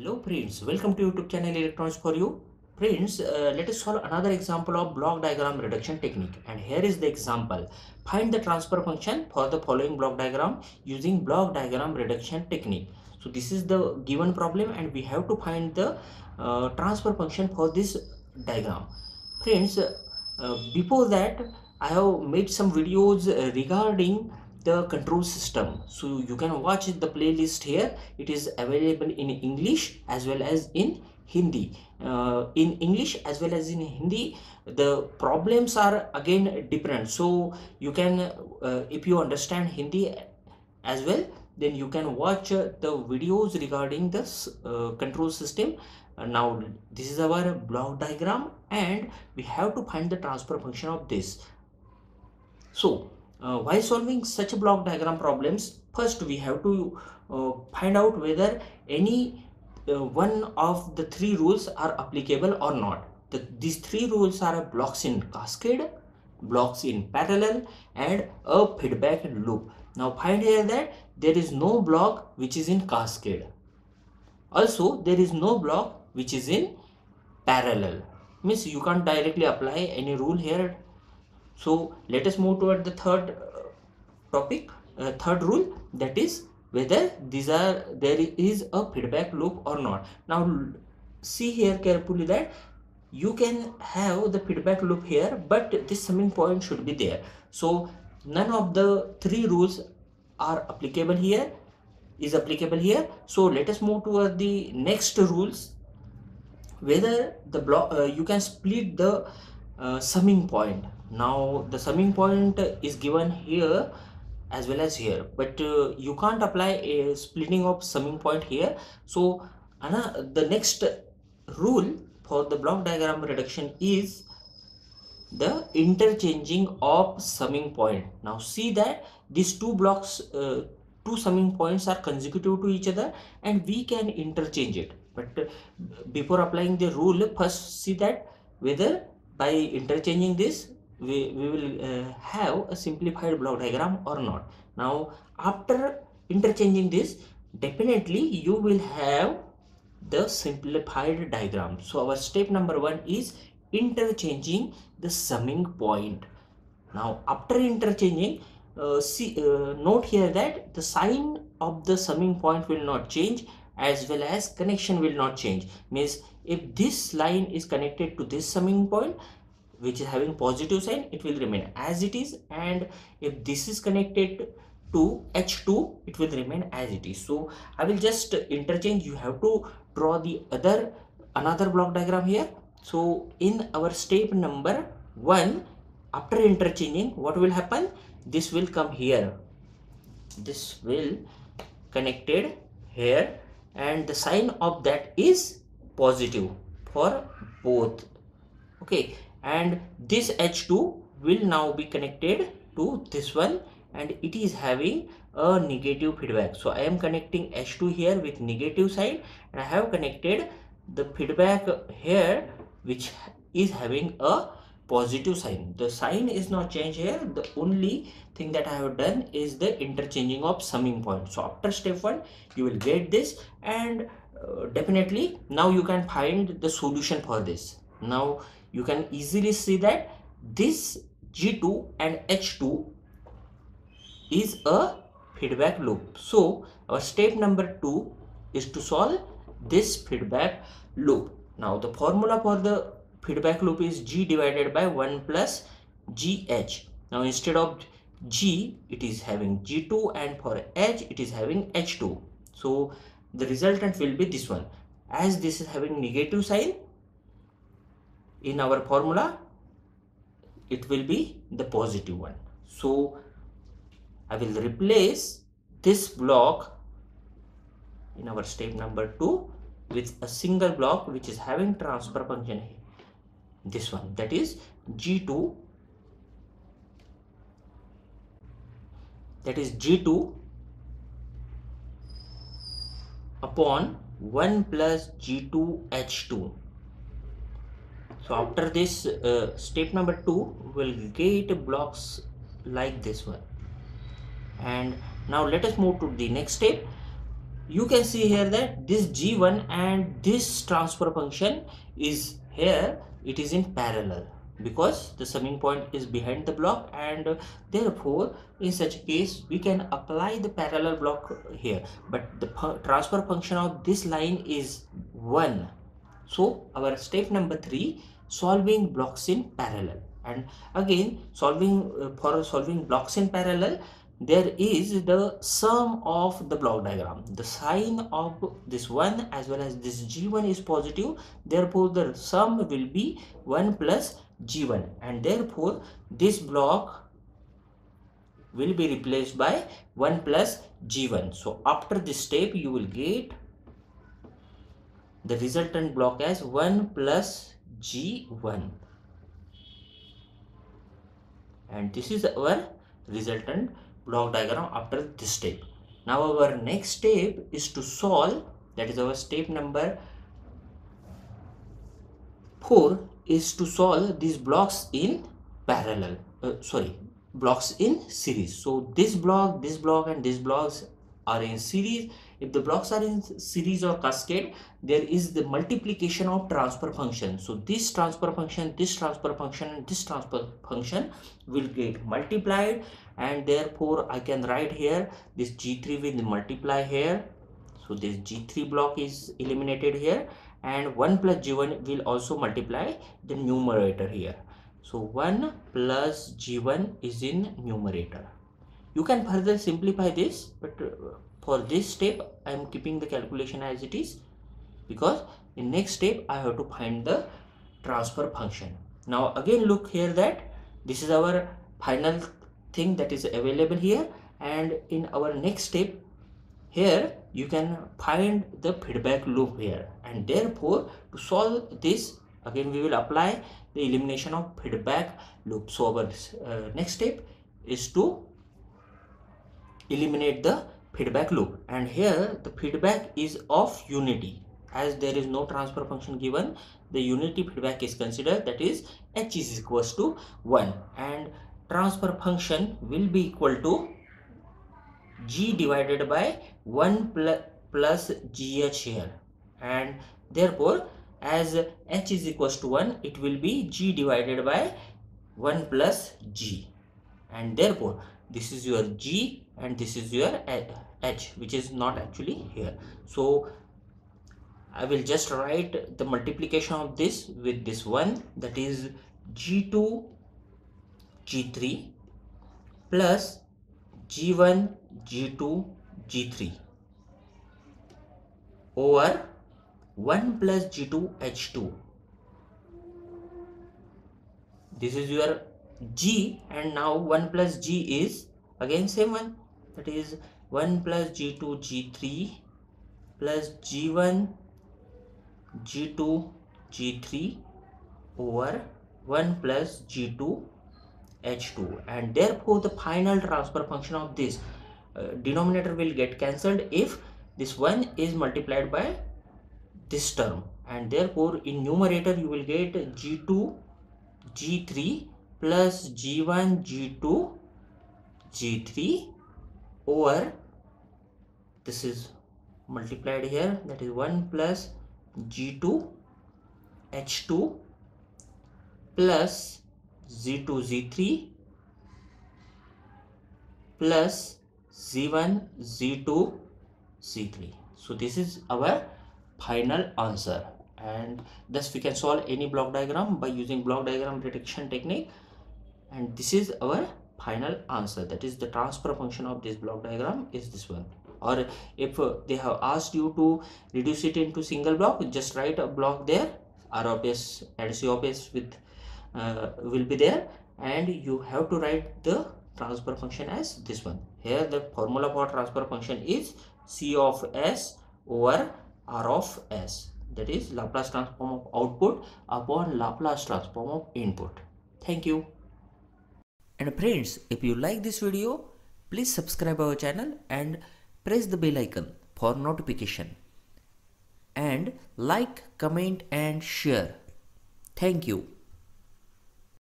Hello friends, welcome to YouTube channel Electronics for You. Friends, uh, let us solve another example of block diagram reduction technique. And here is the example. Find the transfer function for the following block diagram using block diagram reduction technique. So this is the given problem and we have to find the uh, transfer function for this diagram. Friends, uh, before that I have made some videos regarding the control system. So you can watch the playlist here. It is available in english as well as in hindi. Uh, in english as well as in hindi the problems are again different. So you can uh, if you understand hindi as well then you can watch uh, the videos regarding this uh, control system. Uh, now this is our block diagram and we have to find the transfer function of this. So uh, while solving such block diagram problems? First we have to uh, find out whether any uh, one of the three rules are applicable or not. The, these three rules are blocks in cascade blocks in parallel and a feedback loop. Now find here that there is no block which is in cascade. Also there is no block which is in parallel. Means you can't directly apply any rule here so let us move toward the third uh, topic uh, third rule that is whether these are there is a feedback loop or not. Now see here carefully that you can have the feedback loop here but this summing point should be there. So none of the three rules are applicable here is applicable here. So let us move toward the next rules whether the block uh, you can split the summing point. Now the summing point is given here as well as here. But uh, you can't apply a splitting of summing point here. So Anna, the next rule for the block diagram reduction is the interchanging of summing point. Now see that these two blocks uh, two summing points are consecutive to each other and we can interchange it. But uh, before applying the rule first see that whether by interchanging this we, we will uh, have a simplified block diagram or not. Now after interchanging this definitely you will have the simplified diagram. So our step number one is interchanging the summing point. Now after interchanging uh, see uh, note here that the sign of the summing point will not change as well as connection will not change. Means if this line is connected to this summing point which is having positive sign it will remain as it is. And if this is connected to h2 it will remain as it is. So i will just interchange. You have to draw the other another block diagram here. So in our step number one after interchanging what will happen? This will come here. This will connected here. And the sign of that is positive for both. Okay and this h2 will now be connected to this one and it is having a negative feedback. So i am connecting h2 here with negative side and i have connected the feedback here which is having a positive sign. The sign is not changed here. The only thing that i have done is the interchanging of summing point. So after step one you will get this and uh, definitely. Now you can find the solution for this. Now you can easily see that this g2 and h2 is a feedback loop. So our step number two is to solve this feedback loop. Now the formula for the feedback loop is g divided by 1 plus gh now instead of g it is having g2 and for h it is having h2 so the resultant will be this one. As this is having negative sign in our formula it will be the positive one. So i will replace this block in our step number 2 with a single block which is having transfer function this one that is g2 that is g2 upon 1 plus g2 h2 so after this uh, step number 2 will get blocks like this one. And now let us move to the next step. You can see here that this g1 and this transfer function is here. It is in parallel because the summing point is behind the block and therefore in such case we can apply the parallel block here. But the transfer function of this line is 1 so our step number 3 solving blocks in parallel. And again solving uh, for solving blocks in parallel there is the sum of the block diagram. The sign of this one as well as this g1 is positive. Therefore the sum will be 1 plus g1 and therefore this block will be replaced by 1 plus g1 so after this step you will get the resultant block as 1 plus g1 and this is our resultant block diagram after this step. Now our next step is to solve that is our step number 4 is to solve these blocks in parallel uh, sorry blocks in series. So this block this block and these blocks are in series. If the blocks are in series or cascade there is the multiplication of transfer function. So this transfer function this transfer function and this transfer function will get multiplied. And therefore i can write here this g3 will multiply here. So this g3 block is eliminated here and 1 plus g1 will also multiply the numerator here. So 1 plus g1 is in numerator. You can further simplify this but uh, for this step i am keeping the calculation as it is because in next step i have to find the transfer function. Now again look here that this is our final thing that is available here. And in our next step here you can find the feedback loop here and therefore to solve this again we will apply the elimination of feedback loop. So our uh, next step is to eliminate the feedback loop. And here the feedback is of unity. As there is no transfer function given the unity feedback is considered that is h is equals to 1 and transfer function will be equal to g divided by 1 plus, plus gh here and therefore as h is equals to 1 it will be g divided by 1 plus g. And therefore this is your g and this is your h which is not actually here. So i will just write the multiplication of this with this one that is g2 g3 plus g1 g2 g3 over 1 plus g2 h2 this is your g and now 1 plus g is again same one. That is 1 plus g2 g3 plus g1 g2 g3 over 1 plus g2 h2 and therefore the final transfer function of this uh, denominator will get cancelled if this one is multiplied by this term. And therefore in numerator you will get g2 g3 plus g1 g2 g3 over this is multiplied here that is 1 plus g2 h2 plus g2 g3 plus g1 g2 g3 so this is our final answer. And thus we can solve any block diagram by using block diagram reduction technique. And this is our final answer. That is the transfer function of this block diagram is this one. Or if uh, they have asked you to reduce it into single block just write a block there. R of S and C of S with uh, will be there. And you have to write the transfer function as this one. Here the formula for transfer function is C of S over R of S that is Laplace transform of output upon Laplace transform of input thank you and friends, if you like this video, please subscribe our channel and press the bell icon for notification. And like, comment and share. Thank you.